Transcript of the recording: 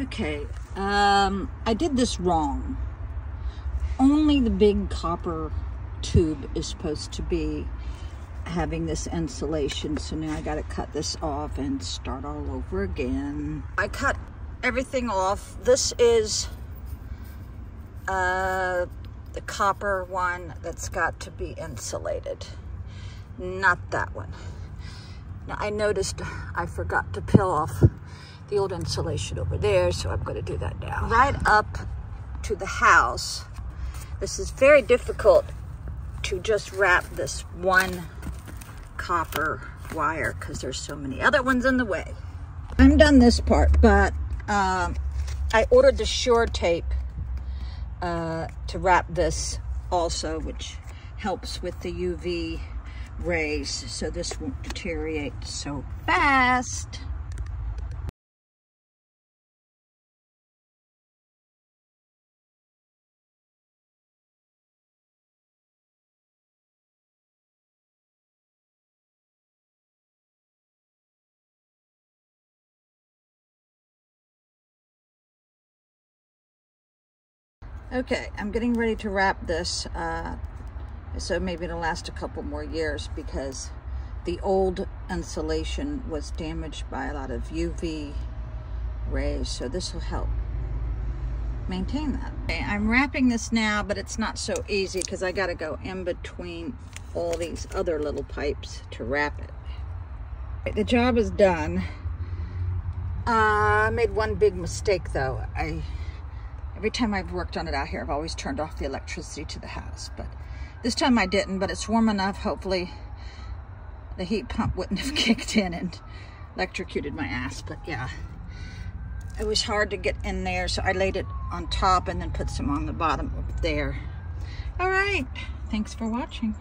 Okay, um, I did this wrong. Only the big copper tube is supposed to be having this insulation. So now I got to cut this off and start all over again. I cut everything off. This is uh, the copper one that's got to be insulated, not that one. Now I noticed I forgot to peel off the old insulation over there, so I'm going to do that now. Right up to the house. This is very difficult to just wrap this one copper wire because there's so many other ones in the way. I'm done this part, but um, I ordered the Shurtape uh, to wrap this also, which helps with the UV rays so this won't deteriorate so fast. Okay, I'm getting ready to wrap this, uh, so maybe it'll last a couple more years because the old insulation was damaged by a lot of UV rays, so this will help maintain that. Okay, I'm wrapping this now, but it's not so easy because I got to go in between all these other little pipes to wrap it. The job is done. Uh, I made one big mistake though. I Every time I've worked on it out here, I've always turned off the electricity to the house. But this time I didn't, but it's warm enough. Hopefully the heat pump wouldn't have kicked in and electrocuted my ass. But yeah, it was hard to get in there. So I laid it on top and then put some on the bottom up there. All right. Thanks for watching.